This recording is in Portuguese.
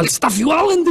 and stuff you all in.